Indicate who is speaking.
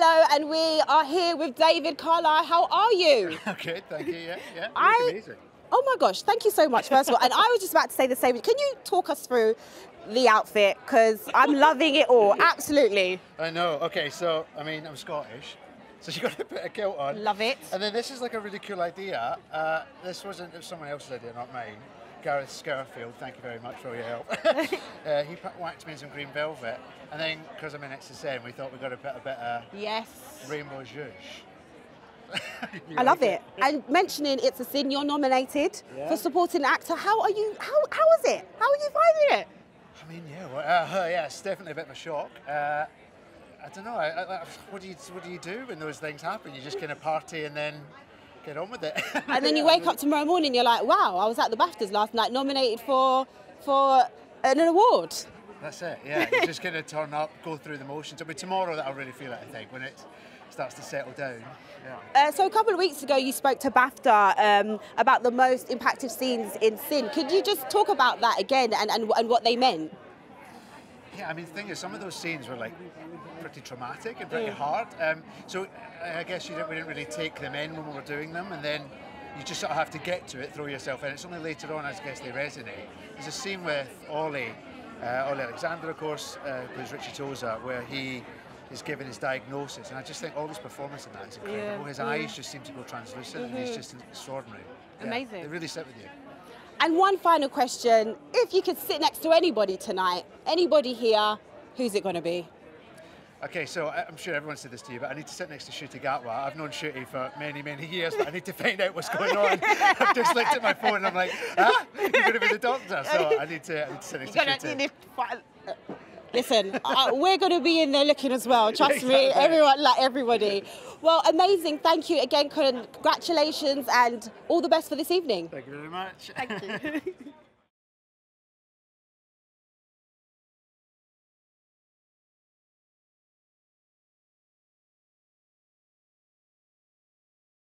Speaker 1: Hello, and we are here with David Carlyle. How are you?
Speaker 2: Okay, thank you. Yeah, yeah.
Speaker 1: I-
Speaker 2: amazing.
Speaker 1: Oh my gosh, thank you so much, first of all. And I was just about to say the same. Can you talk us through the outfit? Because I'm loving it all. Absolutely.
Speaker 2: I know. Okay, so I mean, I'm Scottish, so you got to put a kilt on.
Speaker 1: Love it.
Speaker 2: And then this is like a really cool idea. Uh, this wasn't someone else's idea, not mine. Gareth Scarfield, thank you very much for all your help. uh, he whacked me in some green velvet, and then because I'm in XSM, we thought we'd got to put a bit of
Speaker 1: Yes.
Speaker 2: rainbow zhuzh.
Speaker 1: I love it. And mentioning it's a sin, you're nominated
Speaker 2: Yeah.
Speaker 1: for supporting actor. How are you? How how is it? How are you finding it?
Speaker 2: I mean, yeah, well, uh, yeah, it's definitely a bit of a shock. Uh, I don't know. I, I, what do you what do you do when those things happen? You just kind of party and then get on with it.
Speaker 1: And then you wake up tomorrow morning, you're like, wow, I was at the BAFTAs last night, nominated for for an award.
Speaker 2: That's it. Yeah, you just gonna turn up, go through the motions. It'll be tomorrow that I'll really feel it. I think when it starts to settle down. Yeah.
Speaker 1: Uh, so a couple of weeks ago, you spoke to BAFTA um, about the most impactful scenes in Sin. Could you just talk about that again and, and, and what they meant?
Speaker 2: Yeah, I mean, the thing is, some of those scenes were like pretty traumatic and pretty hard. Um, so I guess you didn't, we didn't really take them in when we were doing them, and then you just sort of have to get to it, throw yourself in. It's only later on, I guess, they resonate. There's a scene with Ollie, uh, Ollie Alexander, of course, uh, who's Ritchie Tozer, where he is given his diagnosis, and I just think all his performance in that is incredible.
Speaker 1: Yeah,
Speaker 2: His
Speaker 1: yeah.
Speaker 2: eyes just seem to go translucent, and he's just extraordinary. Yeah,
Speaker 1: Amazing.
Speaker 2: They really sit with you.
Speaker 1: And one final question: If you could sit next to anybody tonight, anybody here, who's it going to be?
Speaker 2: Okay, so I- I'm sure everyone said this to you, but I need to sit next to Ncuti Gatwa. I've known Ncuti for many, many years, but I need to find out what's going on. I've just looked at my phone and I'm like, ah, you're going to be the doctor. So I need to, I need to sit next to Ncuti.
Speaker 1: Listen, uh, we're going to be in there looking as well. Trust me,
Speaker 2: Exactly.
Speaker 1: everyone, like everybody. Well, amazing. Thank you again, Congratulations, and all the best for this evening.
Speaker 2: Thank you very much.
Speaker 1: Thank you.